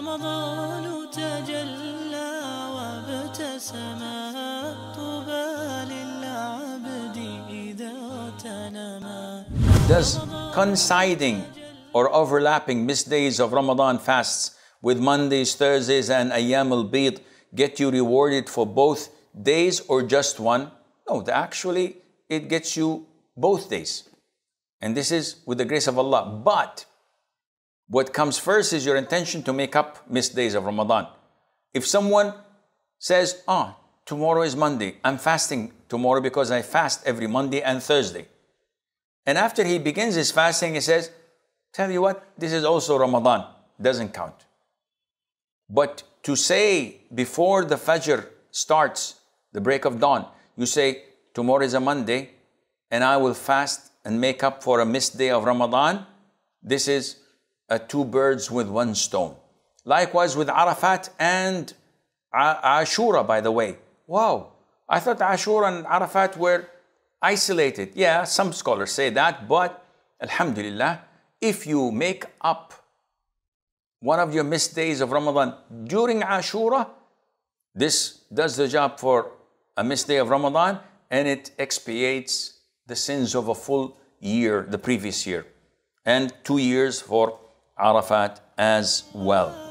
رمضان تجلى وابتسم طوبى للعبد إذا تنما Does coinciding or overlapping missed days of Ramadan fasts with Mondays, Thursdays, and Ayyam al Bid get you rewarded for both days or just one? No, the- actually, it gets you both days. And this is with the grace of Allah. But what comes first is your intention to make up missed days of Ramadan. If someone says, Ah, tomorrow is Monday, I'm fasting tomorrow because I fast every Monday and Thursday. And after he begins his fasting, he says, Tell you what, this is also Ramadan. Doesn't count. But to say before the Fajr starts, the break of dawn, you say, Tomorrow is a Monday, and I will fast and make up for a missed day of Ramadan. This is a two birds with one stone. Likewise with Arafat and Ashura, by the way. Wow, I thought Ashura and Arafat were isolated. Yeah, some scholars say that, but Alhamdulillah, if you make up one of your missed days of Ramadan during Ashura, this does the job for a missed day of Ramadan and it expiates the sins of a full year, the previous year, and two years for Arafat as well.